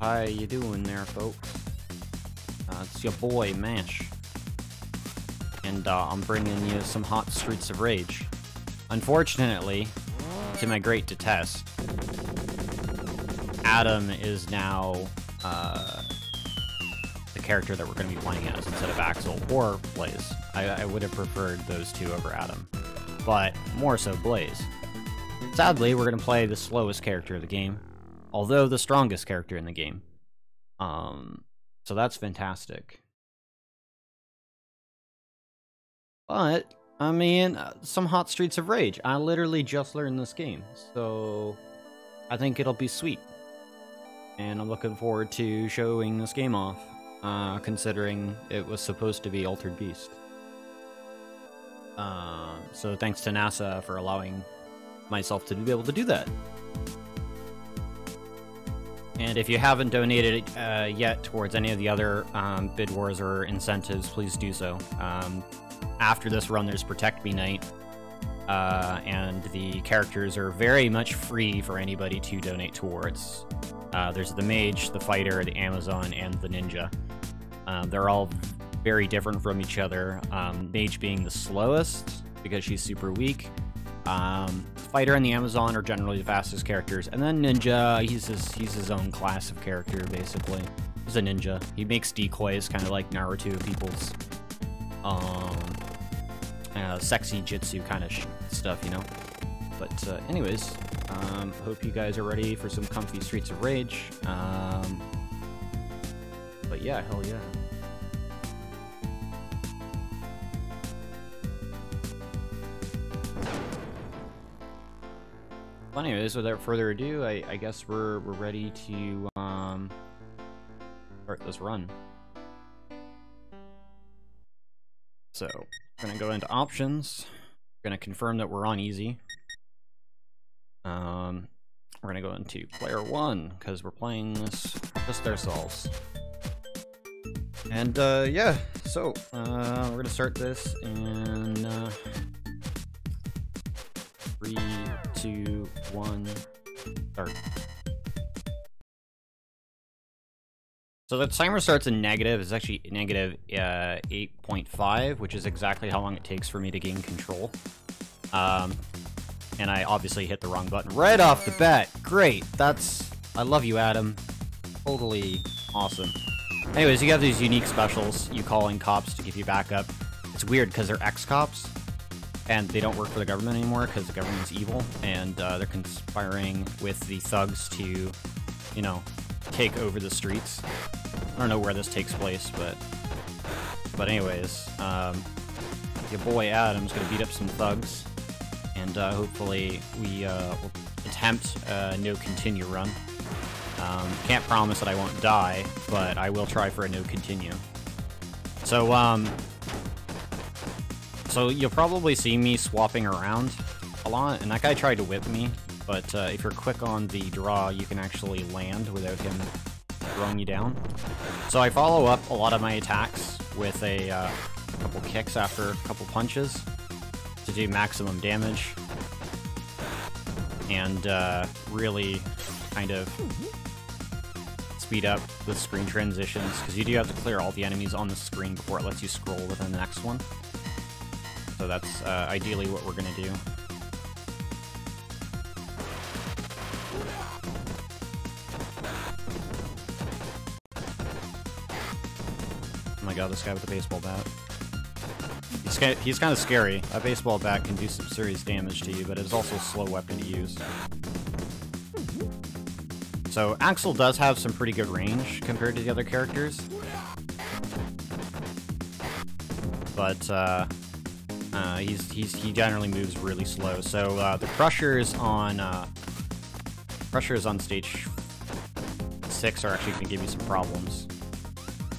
How you doing there, folks? Uh, it's your boy, Mash. And uh, I'm bringing you some hot Streets of Rage. Unfortunately, to my great detest, Adam is now uh, the character that we're going to be playing as instead of Axel or Blaze. I, I would have preferred those two over Adam, but more so Blaze. Sadly, we're going to play the slowest character of the game, although the strongest character in the game. Um, so that's fantastic. But, I mean, uh, some hot Streets of Rage. I literally just learned this game, so I think it'll be sweet. And I'm looking forward to showing this game off, uh, considering it was supposed to be Altered Beast. Uh, so thanks to NASA for allowing myself to be able to do that. And if you haven't donated uh, yet towards any of the other um, bid wars or incentives, please do so. Um, after this run, there's Protect Me Knight, uh, and the characters are very much free for anybody to donate towards. Uh, there's the Mage, the Fighter, the Amazon, and the Ninja. Um, they're all very different from each other. Um, Mage being the slowest because she's super weak. Um, Fighter and the Amazon are generally the fastest characters, and then Ninja, he's his he's his own class of character basically. He's a ninja. He makes decoys, kind of like Naruto people's um, uh, sexy jitsu kind of stuff, you know. But uh, anyways, um, hope you guys are ready for some comfy Streets of Rage. Um, but yeah, hell yeah. Well, anyways, without further ado, I, I guess we're we're ready to um, start this run. So, we're gonna go into options. We're gonna confirm that we're on easy. Um, we're gonna go into player one because we're playing this just ourselves. And uh, yeah, so uh, we're gonna start this in uh, three, two, one, start. So the timer starts in negative. It's actually negative uh, 8.5, which is exactly how long it takes for me to gain control. Um, and I obviously hit the wrong button right off the bat. Great. That's... I love you, Adam. Totally awesome. Anyways, you have these unique specials. You call in cops to give you backup. It's weird because they're ex-cops, and they don't work for the government anymore because the government's evil, and uh, they're conspiring with the thugs to, you know, take over the streets. I don't know where this takes place, but but anyways, um, your boy Adam's gonna beat up some thugs, and uh, hopefully we uh, will attempt a no continue run. Um, can't promise that I won't die, but I will try for a no continue. So um, so you'll probably see me swapping around a lot, and that guy tried to whip me, but uh, if you're quick on the draw, you can actually land without him throwing you down. So I follow up a lot of my attacks with a uh, couple kicks after a couple punches to do maximum damage and uh, really kind of speed up the screen transitions because you do have to clear all the enemies on the screen before it lets you scroll to the next one. So that's uh, ideally what we're to do. Oh my god, this guy with the baseball bat. He's, he's kind of scary. A baseball bat can do some serious damage to you, but it's also a slow weapon to use. So Axel does have some pretty good range compared to the other characters. But uh, uh, he's, he's he generally moves really slow. So uh, the crushers on uh, crushers on stage six are actually going to give you some problems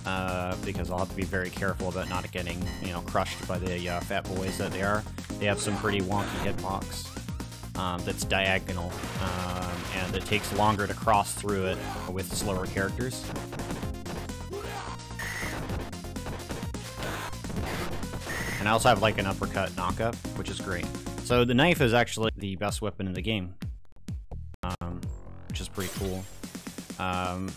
uh, because I'll have to be very careful about not getting you know crushed by the uh, fat boys that they are. They have some pretty wonky hitbox um, that's diagonal, um, and it takes longer to cross through it with slower characters. And I also have like an uppercut knockup, which is great. So the knife is actually the best weapon in the game, um, which is pretty cool. Um,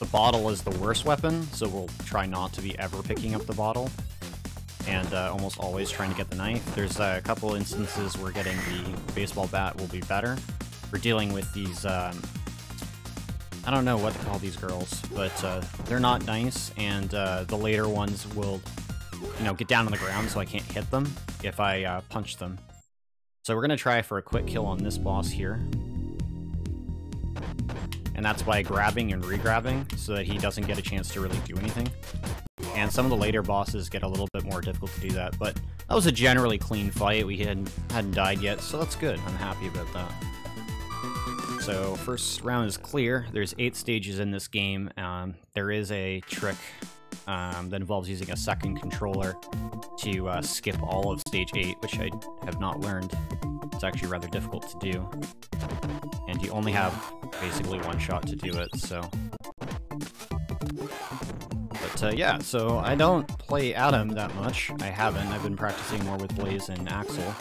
the bottle is the worst weapon, so we'll try not to be ever picking up the bottle. And uh, almost always trying to get the knife. There's a couple instances where getting the baseball bat will be better. We're dealing with these, um, I don't know what to call these girls, but uh, they're not nice, and uh, the later ones will, you know, get down on the ground so I can't hit them if I uh, punch them. So we're going to try for a quick kill on this boss here and that's by grabbing and re-grabbing so that he doesn't get a chance to really do anything. And some of the later bosses get a little bit more difficult to do that, but that was a generally clean fight. We hadn't, hadn't died yet, so that's good. I'm happy about that. So first round is clear. There's eight stages in this game. Um, there is a trick um, that involves using a second controller to uh, skip all of stage 8, which I have not learned. It's actually rather difficult to do. And you only have basically one shot to do it, so... But uh, yeah, so I don't play Adam that much. I haven't. I've been practicing more with Blaze and Axel.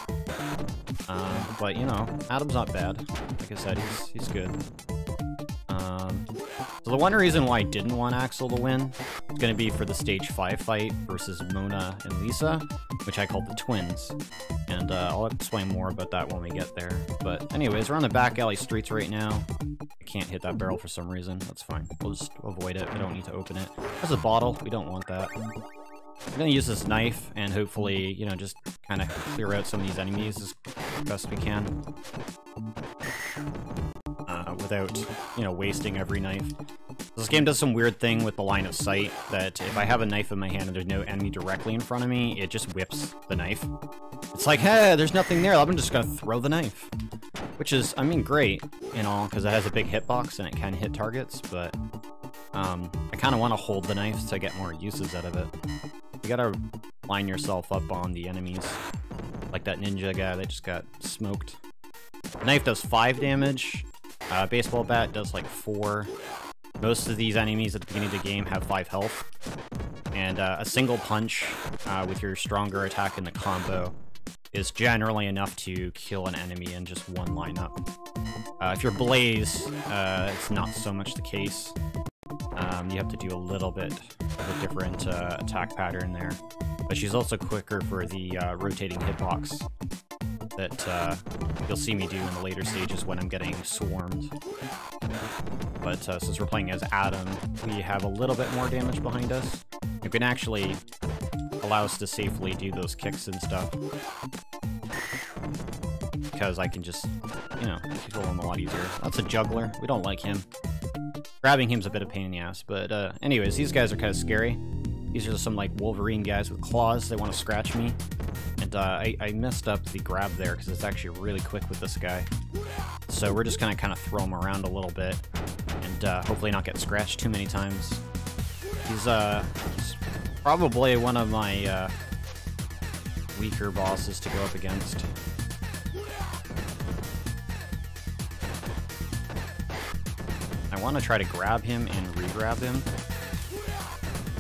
Uh, but, you know, Adam's not bad. Like I said, he's, he's good. Um, so the one reason why I didn't want Axel to win is going to be for the stage 5 fight versus Mona and Lisa, which I call the twins. And uh, I'll explain more about that when we get there. But anyways, we're on the back alley streets right now. I can't hit that barrel for some reason. That's fine. We'll just avoid it. We don't need to open it. There's a bottle. We don't want that. I'm gonna use this knife and hopefully, you know, just kind of clear out some of these enemies as best we can. Without, you know, wasting every knife. This game does some weird thing with the line of sight that if I have a knife in my hand and there's no enemy directly in front of me, it just whips the knife. It's like, hey, there's nothing there, I'm just gonna throw the knife. Which is, I mean, great, you know, because it has a big hitbox and it can hit targets, but um, I kind of want to hold the knife to get more uses out of it. You gotta line yourself up on the enemies, like that ninja guy that just got smoked. Knife does 5 damage, uh, baseball bat does like 4. Most of these enemies at the beginning of the game have 5 health. And uh, a single punch uh, with your stronger attack in the combo is generally enough to kill an enemy in just one lineup. Uh, if you're Blaze, uh, it's not so much the case. Um, you have to do a little bit of a different uh, attack pattern there. But she's also quicker for the rotating hitbox that uh, you'll see me do in the later stages when I'm getting swarmed. But uh, since we're playing as Adam, we have a little bit more damage behind us. You can actually allow us to safely do those kicks and stuff. Because I can just, you know, kill him a lot easier. That's a juggler. We don't like him. Grabbing him's a bit of pain in the ass, but uh, anyways, these guys are kind of scary. These are some like Wolverine guys with claws. They want to scratch me. And uh, I, I, messed up the grab there because it's actually really quick with this guy. So we're just going to kind of throw him around a little bit and uh, hopefully not get scratched too many times. He's, uh, he's probably one of my uh, weaker bosses to go up against. I want to try to grab him and re-grab him,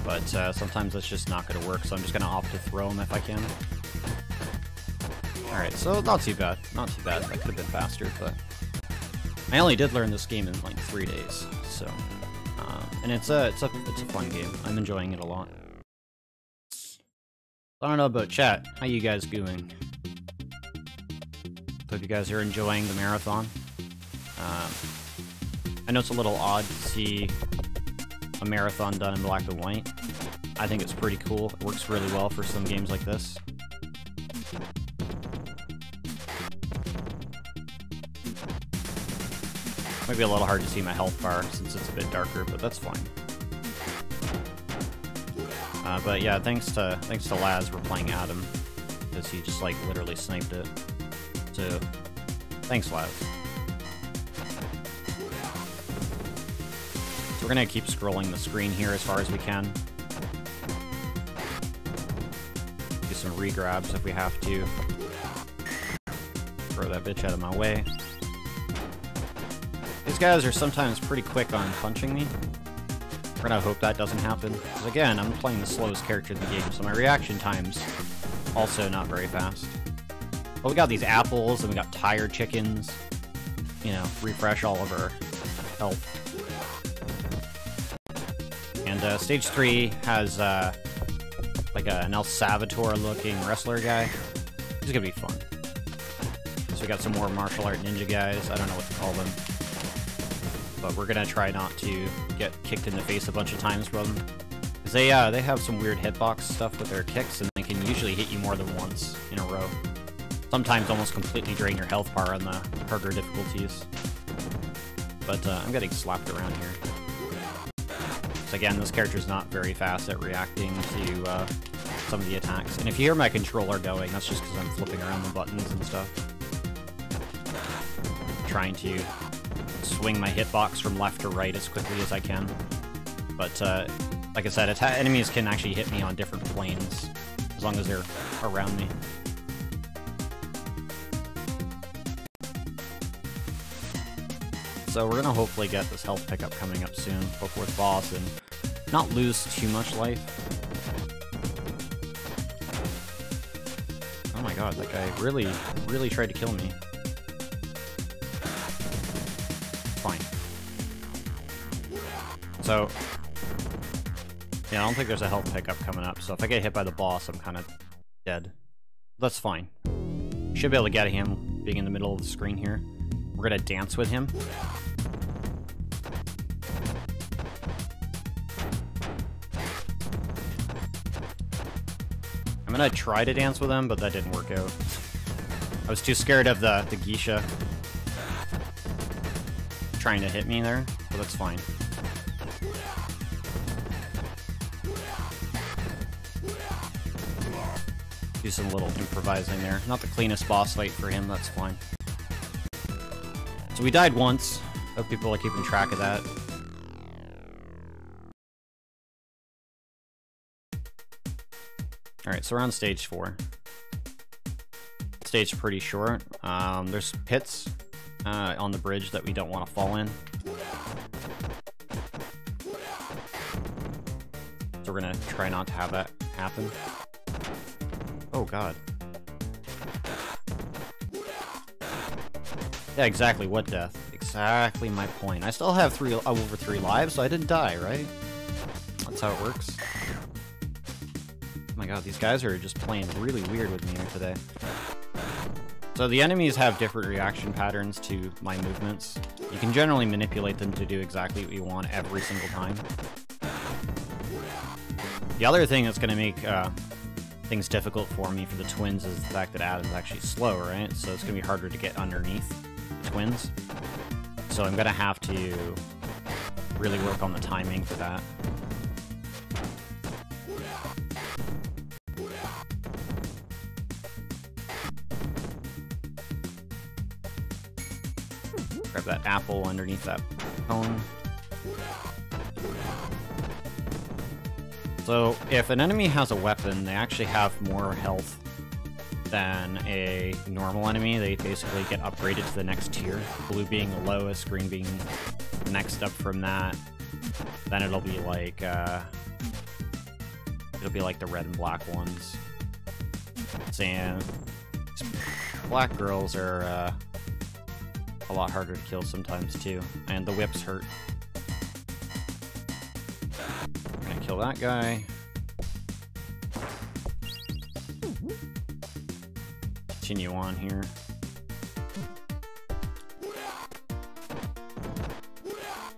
but uh, sometimes that's just not going to work, so I'm just going to opt to throw him if I can. Alright, so not too bad. Not too bad. That could have been faster, but... I only did learn this game in like three days, so... Uh, and it's a, it's, a, it's a fun game. I'm enjoying it a lot. I don't know about chat. How you guys doing? Hope you guys are enjoying the marathon. Um, I know it's a little odd to see a marathon done in black and white. I think it's pretty cool. It works really well for some games like this. Might be a little hard to see my health bar since it's a bit darker, but that's fine. Uh, but yeah, thanks to thanks to Laz for playing Adam, because he just like literally sniped it. So, thanks Laz. So we're gonna keep scrolling the screen here as far as we can. Do some regrabs if we have to. Throw that bitch out of my way. These guys are sometimes pretty quick on punching me. We're gonna hope that doesn't happen. Because again, I'm playing the slowest character in the game, so my reaction time's also not very fast. But we got these apples, and we got tired chickens. You know, refresh all of our health. uh, stage three has uh, like a, an El Salvador-looking wrestler guy. He's gonna be fun. So we got some more martial art ninja guys. I don't know what to call them, but we're gonna try not to get kicked in the face a bunch of times from them. Cause they uh, they have some weird hitbox stuff with their kicks, and they can usually hit you more than once in a row. Sometimes almost completely drain your health bar on the harder difficulties. But uh, I'm getting slapped around here. So again, this character's not very fast at reacting to uh, some of the attacks. And if you hear my controller going, that's just because I'm flipping around the buttons and stuff. Trying to swing my hitbox from left to right as quickly as I can. But uh, like I said, enemies can actually hit me on different planes as long as they're around me. So we're gonna hopefully get this health pickup coming up soon before the boss and not lose too much life. Oh my god, that guy really, really tried to kill me. So, yeah, I don't think there's a health pickup coming up, so if I get hit by the boss, I'm kind of dead. That's fine. Should be able to get him being in the middle of the screen here. We're gonna dance with him. I'm gonna try to dance with him, but that didn't work out. I was too scared of the, the geisha trying to hit me there, but that's fine. Do some little improvising there. Not the cleanest boss fight for him, that's fine. So we died once. Hope people are keeping track of that. Alright, so we're on stage four. Stage pretty short. Um, there's pits uh, on the bridge that we don't want to fall in. We're gonna try not to have that happen. Oh god. Yeah, exactly. What death? Exactly my point. I still have three uh, over three lives, so I didn't die, right? That's how it works. Oh my god, these guys are just playing really weird with me here today. So the enemies have different reaction patterns to my movements. You can generally manipulate them to do exactly what you want every single time. The other thing that's going to make uh, things difficult for me for the twins is the fact that Adam's actually slow, right? So it's going to be harder to get underneath twins. So I'm gonna have to really work on the timing for that. Grab that apple underneath that cone. So if an enemy has a weapon, they actually have more health than a normal enemy. They basically get upgraded to the next tier. Blue being the lowest, green being next up from that. Then it'll be like, uh, it'll be like the red and black ones. Saying black girls are uh, a lot harder to kill sometimes too, and the whips hurt. Kill that guy. continue on here.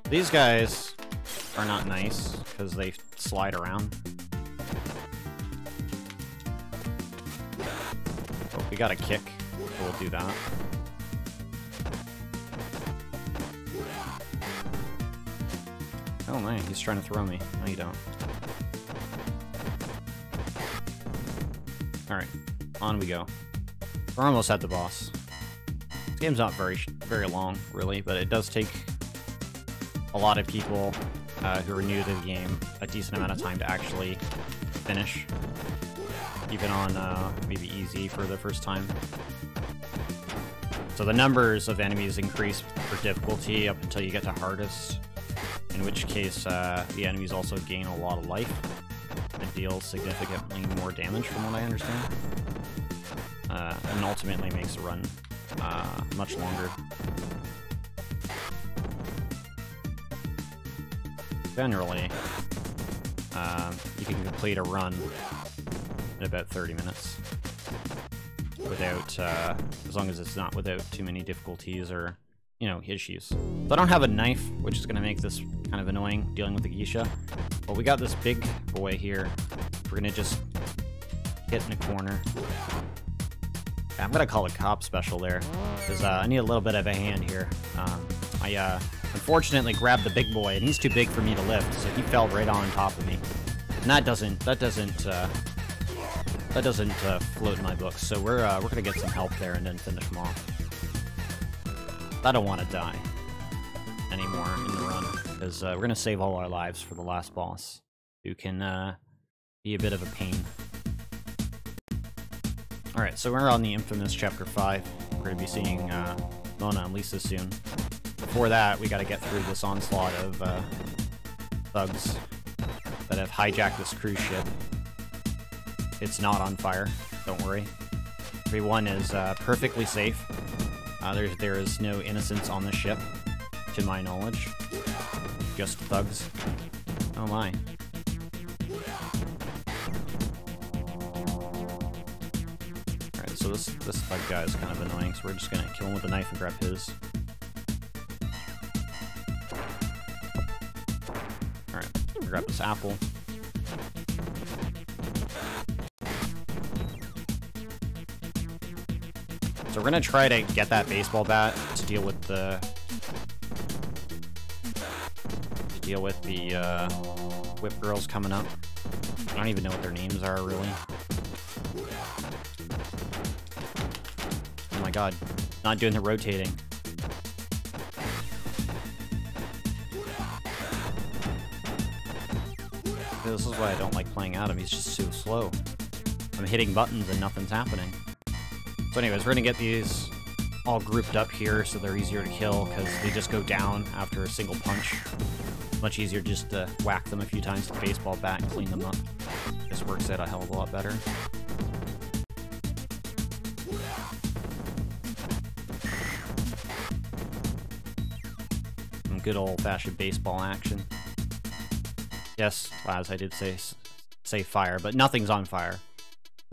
These guys are not nice because they slide around. Oh, we got a kick, we'll do that. Oh man, he's trying to throw me. No, you don't. Alright, on we go. We're almost at the boss. This game's not very very long, really, but it does take a lot of people uh, who are new to the game a decent amount of time to actually finish. Even on uh, maybe easy for the first time. So the numbers of enemies increase for difficulty up until you get to hardest, in which case uh, the enemies also gain a lot of life deal significantly more damage from what I understand uh, and ultimately makes the run uh, much longer. Generally, um, you can complete a run in about 30 minutes without, uh, as long as it's not without too many difficulties or, you know, issues. So I don't have a knife, which is going to make this kind of annoying dealing with the geisha. But we got this big boy here. We're going to just hit in the corner. I'm going to call it cop special there, because uh, I need a little bit of a hand here. Um, I, uh, unfortunately grabbed the big boy, and he's too big for me to lift, so he fell right on top of me. And that doesn't, that doesn't, uh, that doesn't uh, float in my books, so we're, uh, we're gonna get some help there and then finish him off. I don't want to die anymore in the run, because uh, we're gonna save all our lives for the last boss, who can uh, be a bit of a pain. Alright, so we're on the infamous Chapter 5. We're gonna be seeing uh, Mona and Lisa soon before that, we gotta get through this onslaught of uh, thugs that have hijacked this cruise ship. It's not on fire, don't worry. Everyone is uh, perfectly safe. Uh, there, there is no innocence on the ship, to my knowledge. Just thugs. Oh my. Alright, so this, this thug guy is kind of annoying, so we're just gonna kill him with a knife and grab his. Alright, grab this apple. We're gonna try to get that baseball bat to deal with the to deal with the uh, whip girls coming up. I don't even know what their names are really. Oh my god, not doing the rotating. This is why I don't like playing Adam, he's just so slow. I'm hitting buttons and nothing's happening. So anyways, we're gonna get these all grouped up here so they're easier to kill, because they just go down after a single punch. Much easier just to whack them a few times with a baseball bat and clean them up. This works out a hell of a lot better. Some good old-fashioned baseball action. Yes, as I did say say fire, but nothing's on fire.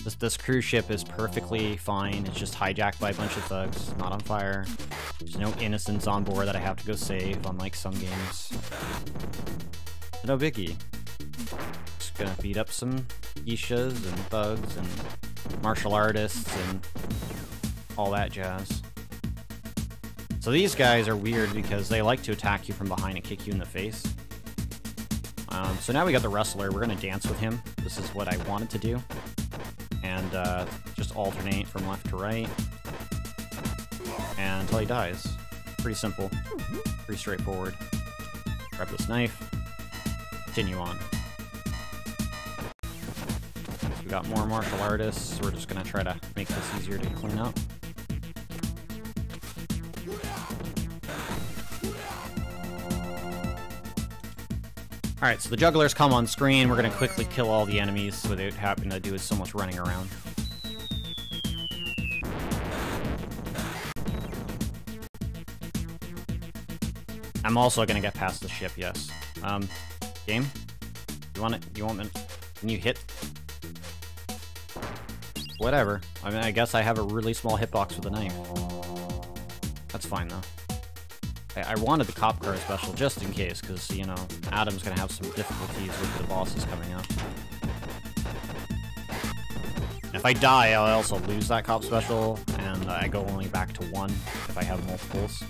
This, this cruise ship is perfectly fine. It's just hijacked by a bunch of thugs. Not on fire. There's no innocents on board that I have to go save, unlike some games. No biggie. Just gonna beat up some geishas and thugs and martial artists and all that jazz. So these guys are weird because they like to attack you from behind and kick you in the face. Um, so now we got the Wrestler. We're going to dance with him. This is what I wanted to do. Uh, just alternate from left to right. And until he dies. Pretty simple. Pretty straightforward. Grab this knife. Continue on. We got more martial artists. We're just to try to make this easier to clean up. Alright, so the jugglers come on screen. We're going to quickly kill all the enemies without having to do so much running around. I'm also to get past the ship, yes. Um, game? You want it? You want it? Can you hit? Whatever. I mean, I guess I have a really small hitbox with a knife. That's fine, though. I, wanted the cop car special just in case, because, you know, Adam's gonna have some difficulties with the bosses coming up. If I die, I also lose that cop special, and I go only back to one if I have multiples.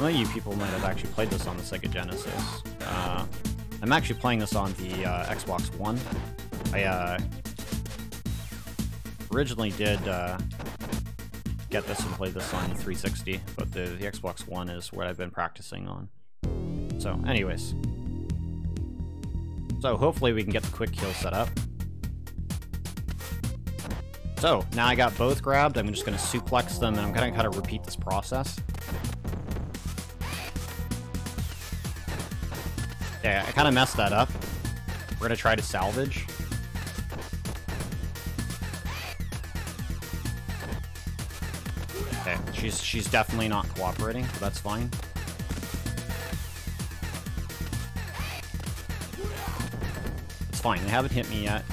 Some of you people might have actually played this on the Sega Genesis. Uh, I'm actually playing this on the uh, Xbox One. I uh, originally did uh, get this and play this on 360, but the, the Xbox One is what I've been practicing on. So, anyways. So, hopefully we can get the quick kill set up. So, now I got both grabbed, I'm just going to suplex them, and I'm going to kind of repeat this process. Yeah, I kind of messed that up. We're to try to salvage. Okay, she's she's definitely not cooperating, but that's fine. It's fine, they haven't hit me yet.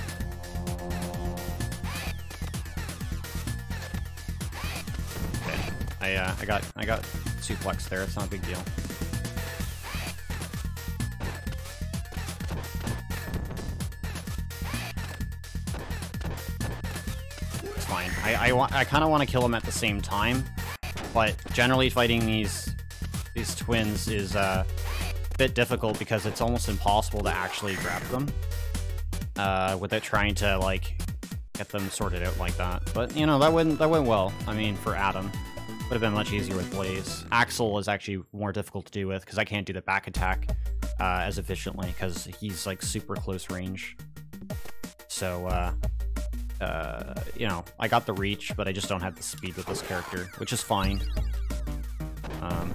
Okay, I uh, I got I got suplex there. It's not a big deal. I I, I kind of want to kill them at the same time, but generally fighting these these twins is uh, a bit difficult because it's almost impossible to actually grab them uh, without trying to like get them sorted out like that. But you know that went that went well. I mean, for Adam, would have been much easier with Blaze. Axel is actually more difficult to do with because I can't do the back attack uh, as efficiently because he's like super close range. So uh, uh, you know, I got the reach, but I just don't have the speed with this character, which is fine. Um,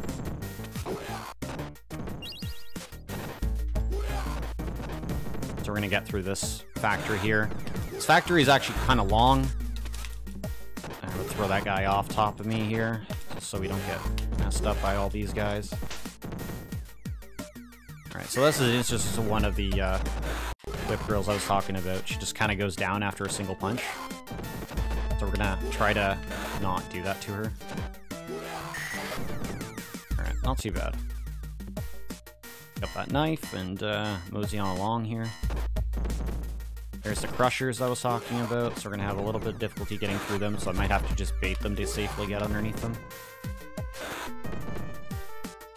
so we're gonna get through this factory here. This factory is actually kind of long. I'm gonna throw that guy off top of me here, so we don't get messed up by all these guys. Alright, so this is just one of the uh, whip girls I was talking about. She just kind of goes down after a single punch. So we're gonna try to not do that to her. Alright, not too bad. Got that knife and uh, mosey on along here. There's the crushers I was talking about, so we're gonna have a little bit of difficulty getting through them, so I might have to just bait them to safely get underneath them.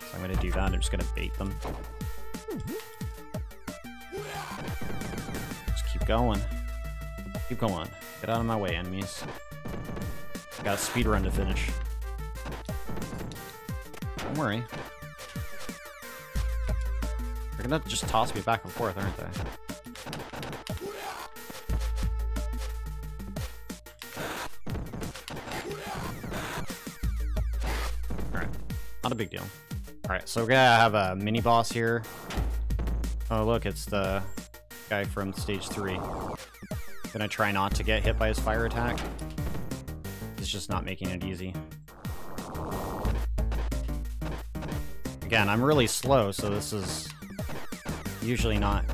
So I'm gonna do that, I'm just gonna bait them. Going. Keep going. Get out of my way, enemies. Got a speed run to finish. Don't worry. They're gonna just toss me back and forth, aren't they? Alright. Not a big deal. Alright, so we're gonna have a mini boss here. Oh look, it's the guy from stage 3. Gonna try not to get hit by his fire attack. He's just not making it easy. Again, I'm really slow, so this is usually not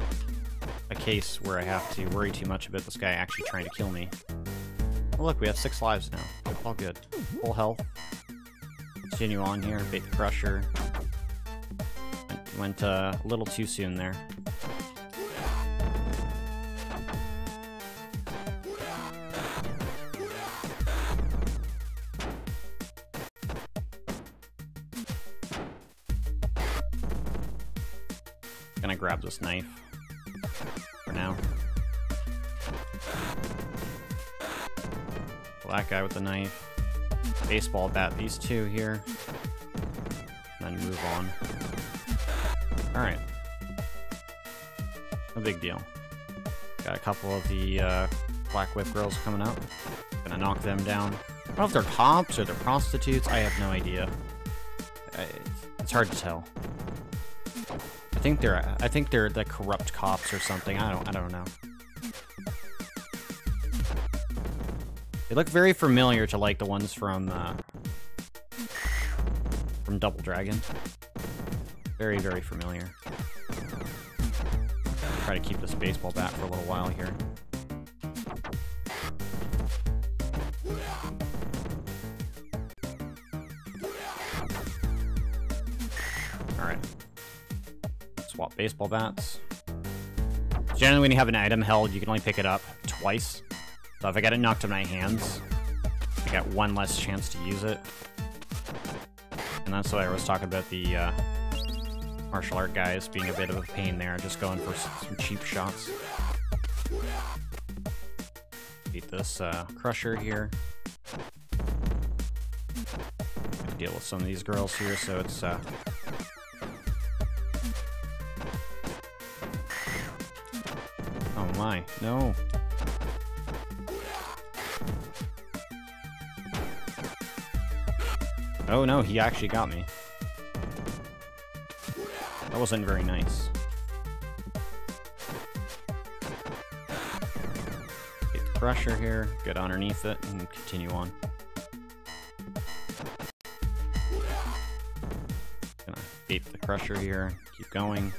a case where I have to worry too much about this guy actually trying to kill me. Oh look, we have six lives now. All good. Full health. Continue on here, bait the crusher. Went, went uh, a little too soon there. Knife for now. Black guy with the knife. Baseball bat these two here. And then move on. Alright. No big deal. Got a couple of the uh, Black Whip girls coming up. Gonna knock them down. I don't know if they're cops or they're prostitutes. I have no idea. It's hard to tell. I think they're I think they're the corrupt cops or something. I don't I don't know. They look very familiar to like the ones from uh, from Double Dragon. Very very familiar. Try to keep this baseball bat for a little while here. Baseball bats. Generally, when you have an item held, you can only pick it up twice. So if I get it knocked in my hands, I got one less chance to use it. And that's why I was talking about the uh, martial art guys being a bit of a pain there, just going for some cheap shots. Beat this uh, crusher here. Deal with some of these girls here, so it's uh, No. Oh no, he actually got me. That wasn't very nice. Get the crusher here, get underneath it, and continue on. Gonna beat the crusher here, keep going.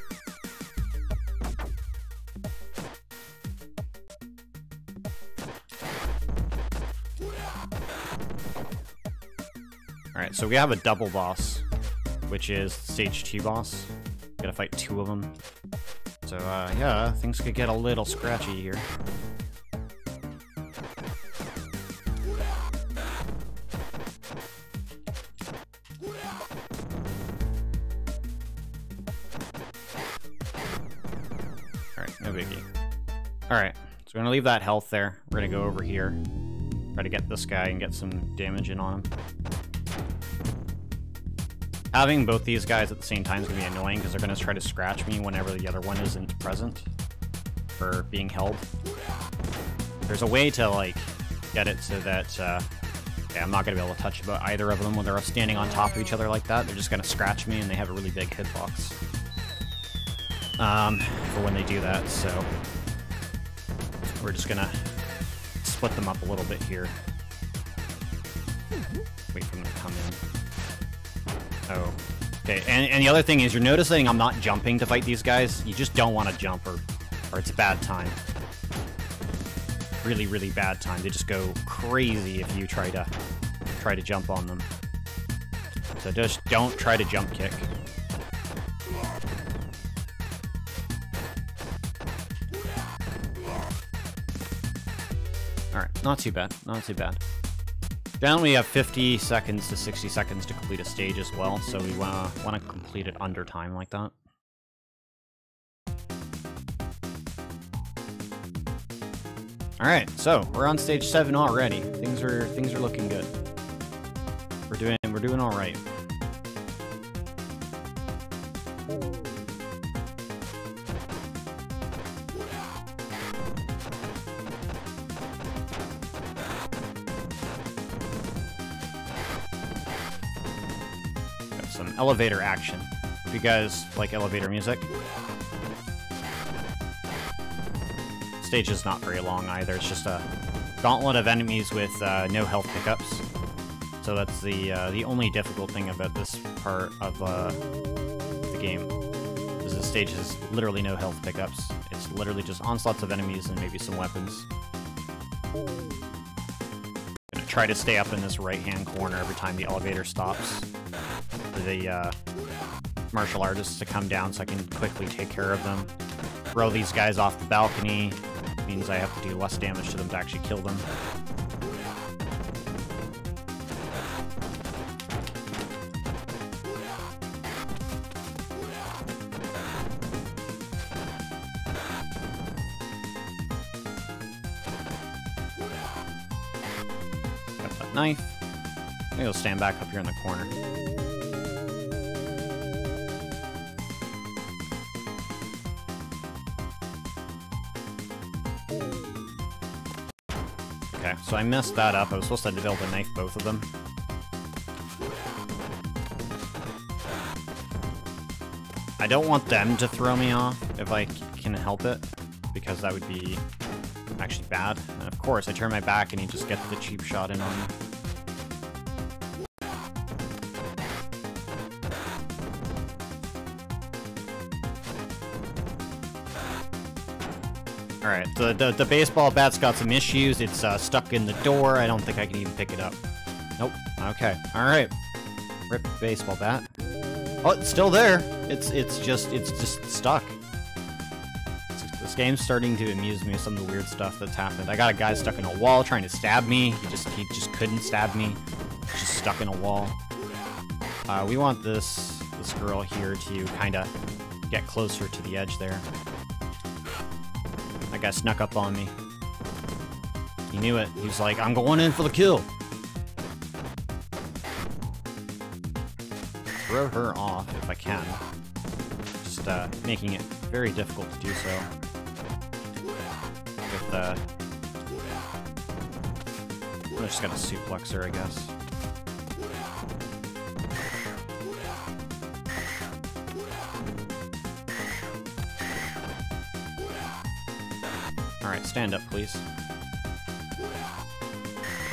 So we have a double boss, which is stage 2 boss. We Gotta fight two of them. So, uh, yeah, things could get a little scratchy here. Alright, no biggie. Alright, so we're gonna leave that health there. We're gonna go over here. Try to get this guy and get some damage in on him. Having both these guys at the same time is going to be annoying because they're going to try to scratch me whenever the other one isn't present for being held. There's a way to, like, get it so that, uh, yeah, I'm not going to be able to touch about either of them when they're standing on top of each other like that. They're just going to scratch me and they have a really big hitbox um, for when they do that, so we're just going to split them up a little bit here. Okay, and, and the other thing is you're noticing I'm not jumping to fight these guys. You just don't want to jump or, or it's a bad time. Really, really bad time. They just go crazy if you try to try to jump on them. So just don't try to jump kick. Alright, not too bad. Not too bad. Then we have 50 seconds to 60 seconds to complete a stage as well, so we wanna wanna complete it under time like that. Alright, so we're on stage seven already. Things are things are looking good. We're doing we're doing alright. Elevator action. If you guys like elevator music. Stage is not very long either. It's just a gauntlet of enemies with uh, no health pickups. So that's the uh, the only difficult thing about this part of uh, the game. Is the stage has literally no health pickups. It's literally just onslaughts of enemies and maybe some weapons. Gonna try to stay up in this right-hand corner every time the elevator stops for the uh, martial artists to come down so I can quickly take care of them. Throw these guys off the balcony means I have to do less damage to them to actually kill them. Got that knife. Maybe I'll stand back up here in the corner. So I messed that up. I was supposed to able to knife both of them. I don't want them to throw me off if I can help it, because that would be actually bad. And of course, I turn my back and he just gets the cheap shot in on me. The, the, the baseball bat's got some issues. It's uh, stuck in the door. I don't think I can even pick it up. Nope. Okay. Alright. Rip baseball bat. Oh, it's still there. It's it's just it's just stuck. This game's starting to amuse me with some of the weird stuff that's happened. I got a guy stuck in a wall trying to stab me. He just he just couldn't stab me. Just stuck in a wall. Uh, we want this this girl here to kind of get closer to the edge there. Guy snuck up on me. He knew it. He was like, I'm going in for the kill. Throw her off if I can. Just uh, making it very difficult to do so. With, uh... I'm just gonna suplex her, I guess. Stand up, please.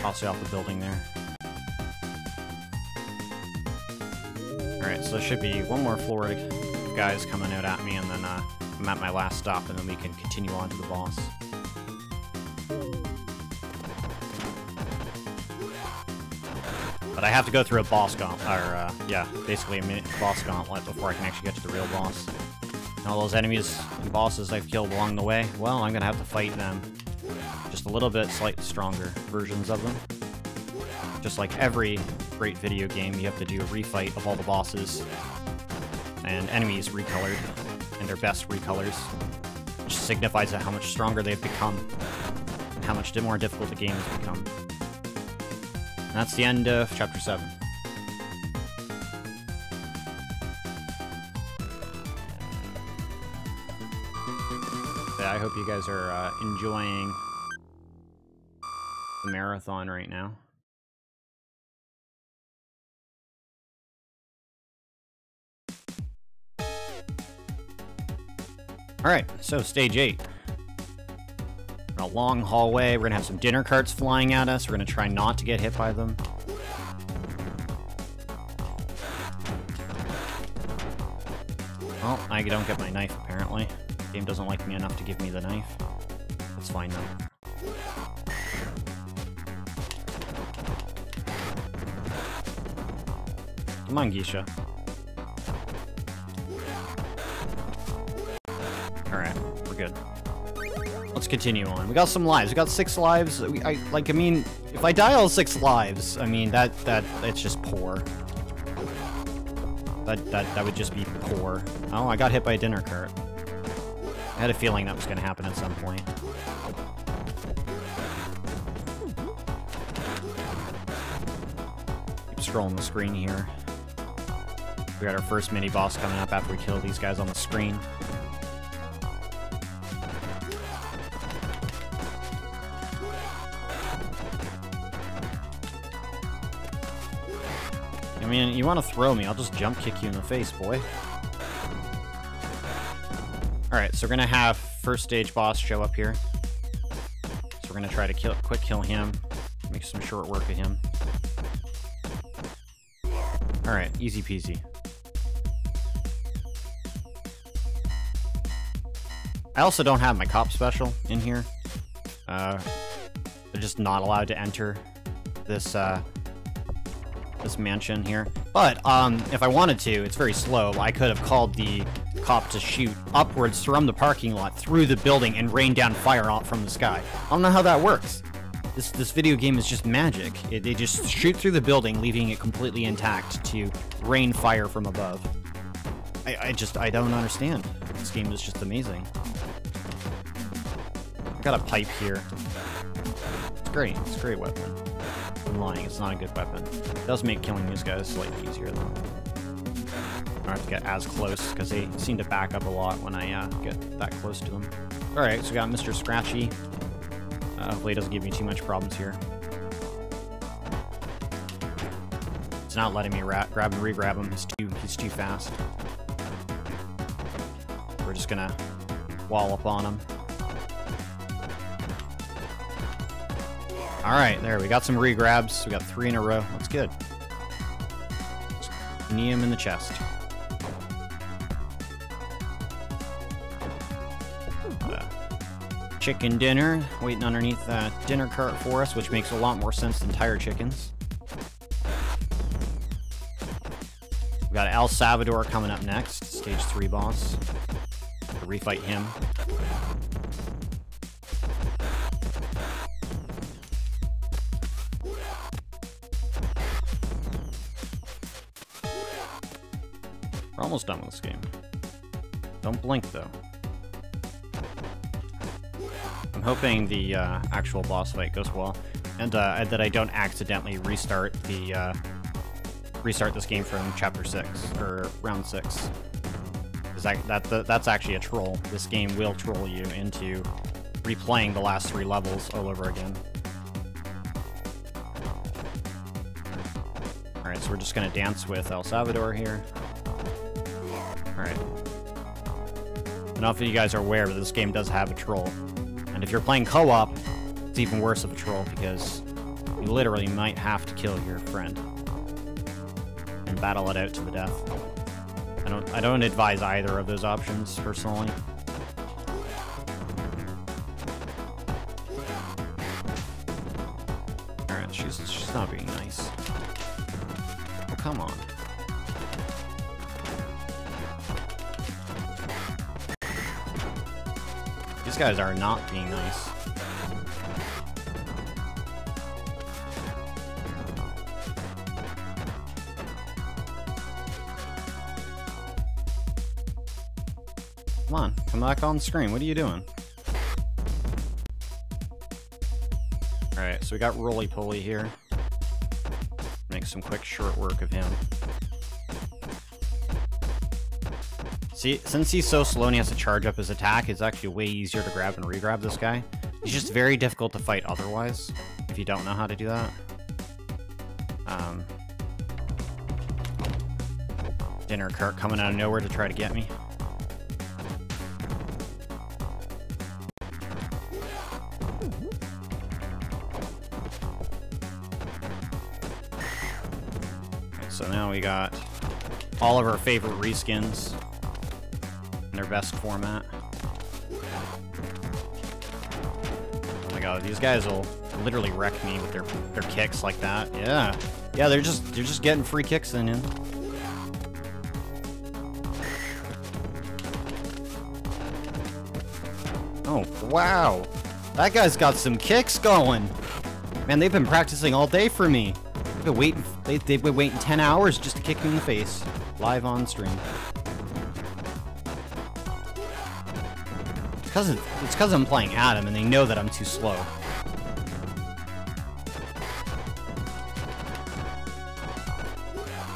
Toss you off the building there. Alright, so there should be one more floor of guys coming out at me, and then uh, I'm at my last stop, and then we can continue on to the boss. But I have to go through a boss gauntlet, or, uh, yeah, basically a mini boss gauntlet before I can actually get to the real boss. And all those enemies and bosses I've killed along the way, well, I'm gonna have to fight them. Just a little bit slightly stronger versions of them. Just like every great video game, you have to do a refight of all the bosses and enemies recolored in their best recolors, which signifies how much stronger they've become and how much more difficult the game has become. And that's the end of Chapter 7. Hope you guys are uh, enjoying the marathon right now. Alright, so stage 8 a long hallway. We're gonna have some dinner carts flying at us. We're gonna try not to get hit by them. Well, I don't get my knife, apparently. Game doesn't like me enough to give me the knife. That's fine, though. Come on, Geisha. Alright, we're good. Let's continue on. We got some lives. We got six lives. We, I like. I mean, if I die all six lives, I mean that that it's just poor. That that that would just be poor. Oh, I got hit by a dinner cart. I had a feeling that was going to happen at some point. Keep scrolling the screen here. We got our first mini boss coming up after we kill these guys on the screen. I mean, you want to throw me, I'll just jump kick you in the face, boy. Alright, so we're gonna have first stage boss show up here. So we're gonna try to kill, quick kill him, make some short work of him. Alright, easy peasy. I also don't have my cop special in here. Uh, they're just not allowed to enter this uh, this mansion here. But um, if I wanted to, it's very slow. I could have called the cop to shoot upwards from the parking lot through the building and rain down fire out from the sky. I don't know how that works. This this video game is just magic. It, they just shoot through the building, leaving it completely intact to rain fire from above. I, I just I don't understand. This game is just amazing. Got a pipe here. It's great. It's a great weapon. I'm lying, it's not a good weapon. It does make killing these guys slightly easier, though. Don't have to get as close, because they seem to back up a lot when I uh, get that close to them. Alright, so we got Mr. Scratchy. Uh, hopefully he doesn't give me too much problems here. It's not letting me grab and re-grab him. He's too, he's too fast. We're just gonna wall up on him. Alright, there, we got some re-grabs. We got three in a row. That's good. knee him in the chest. Chicken dinner, waiting underneath that dinner cart for us, which makes a lot more sense than tire chickens. We got El Salvador coming up next, stage 3 boss. refight him. We're almost done with this game. Don't blink, though. I'm hoping the uh, actual boss fight goes well, and uh, that I don't accidentally restart the uh, restart this game from chapter six or round six. Because that, that that's actually a troll. This game will troll you into replaying the last three levels all over again. Alright, so we're just gonna dance with El Salvador here. Alright. Enough of you guys are aware that this game does have a troll. And if you're playing co-op, it's even worse of a troll because you literally might have to kill your friend. And battle it out to the death. I don't I don't advise either of those options personally. Guys are not being nice. Come on, come back on screen. What are you doing? Alright, so we got Roly Poly here. Make some quick short work of him. See, since he's so slow and he has to charge up his attack, it's actually way easier to grab and regrab this guy. He's just very difficult to fight otherwise, if you don't know how to do that. Um, Dinner cart coming out of nowhere to try to get me. So now we got all of our favorite reskins in their best format. Oh my god, these guys will literally wreck me with their their kicks like that. Yeah. Yeah, they're just they're just getting free kicks in. in. Oh, wow. That guy's got some kicks going. Man, they've been practicing all day for me. They've been waiting. They, they've been waiting 10 hours just to kick me in the face, live on stream. Because it's because I'm playing Adam, and they know that I'm too slow.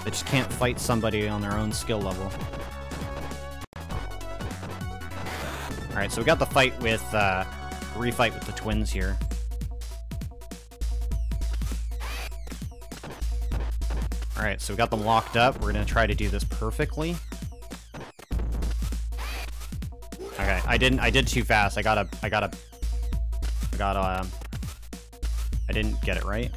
They just can't fight somebody on their own skill level. Alright, so we got the fight with, uh, refight with the twins here. Alright, so we got them locked up. We're gonna try to do this perfectly. Okay, I didn't, I did too fast. I got a. I got a. I gotta, um, I didn't get it right.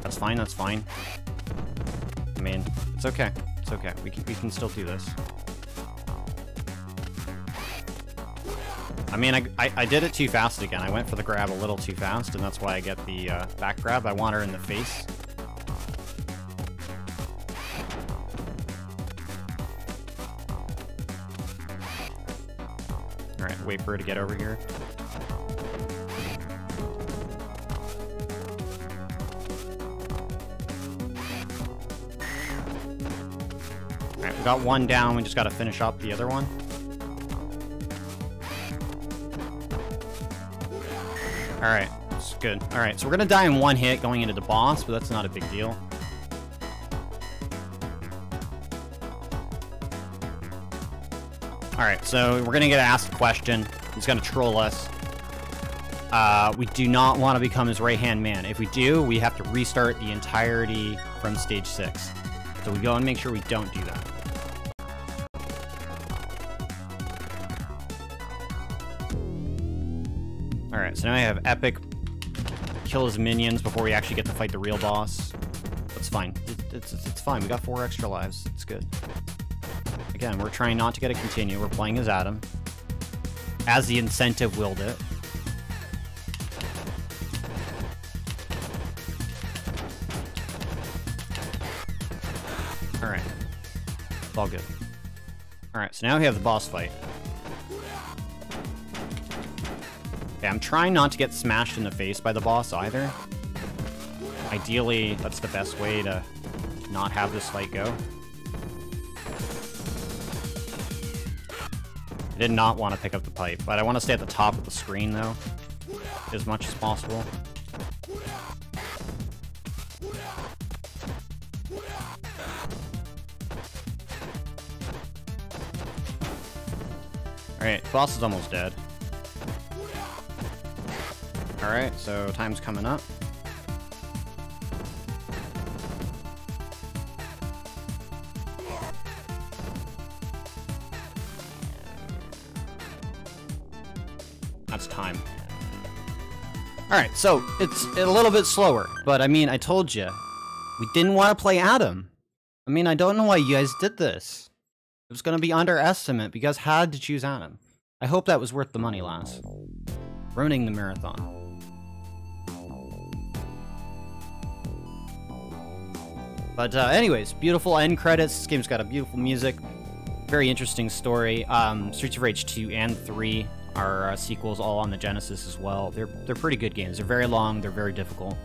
That's fine, that's fine. I mean, it's okay. It's okay. We can, we can still do this. I mean, I, I, I, did it too fast again. I went for the grab a little too fast, and that's why I get the uh, back grab. I want her in the face. Wait for her to get over here. Alright, we got one down. We just gotta finish up the other one. Alright, it's good. Alright, so we're gonna die in one hit going into the boss, but that's not a big deal. Alright, so we're gonna get asked a question. He's gonna troll us. Uh, we do not want to become his right-hand man. If we do, we have to restart the entirety from stage 6. So we go and make sure we don't do that. Alright, so now I have Epic kill his minions before we actually get to fight the real boss. That's fine. It's, it's, it's fine. We got four extra lives. It's good. Again, we're trying not to get a continue. We're playing as Adam. As the incentive willed it. Alright. It's all good. Alright, so now we have the boss fight. Okay, I'm trying not to get smashed in the face by the boss either. Ideally, that's the best way to not have this fight go. I did not want to pick up the pipe, but I want to stay at the top of the screen, though, as much as possible. Alright, boss is almost dead. Alright, so time's coming up. Alright, so it's a little bit slower, but I mean, I told you, we didn't want to play Adam. I mean, I don't know why you guys did this. It was going to be underestimate. Guys had to choose Adam. I hope that was worth the money, lass. Ruining the marathon. But uh, anyways, beautiful end credits. This game's got a beautiful music. Very interesting story. Um, Streets of Rage 2 and 3 are uh, sequels all on the Genesis as well. They're, they're pretty good games. They're very long, they're very difficult.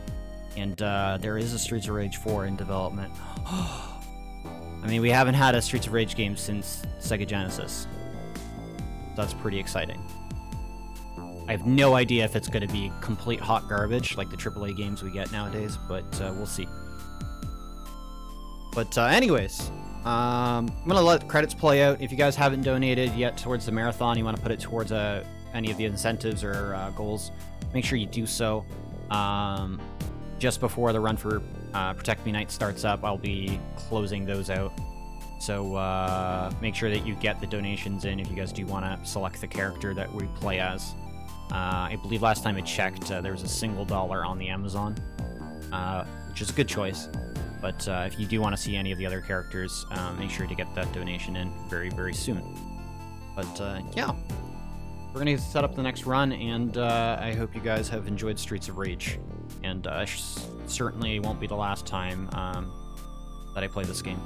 And uh, there is a Streets of Rage 4 in development. I mean, we haven't had a Streets of Rage game since Sega Genesis. That's pretty exciting. I have no idea if it's going to be complete hot garbage like the AAA games we get nowadays, but uh, we'll see. But uh, anyways, um, I'm gonna let credits play out. If you guys haven't donated yet towards the marathon, you want to put it towards uh, any of the incentives or uh, goals, make sure you do so. Um, just before the run for uh, Protect Me Knight starts up, I'll be closing those out. So uh, make sure that you get the donations in if you guys do want to select the character that we play as. Uh, I believe last time I checked, there was a single dollar on the Amazon, which is a good choice. But uh, if you do want to see any of the other characters, uh, make sure to get that donation in very, very soon. But uh, yeah, we're going to set up the next run, and uh, I hope you guys have enjoyed Streets of Rage. And uh, certainly won't be the last time um, that I play this game.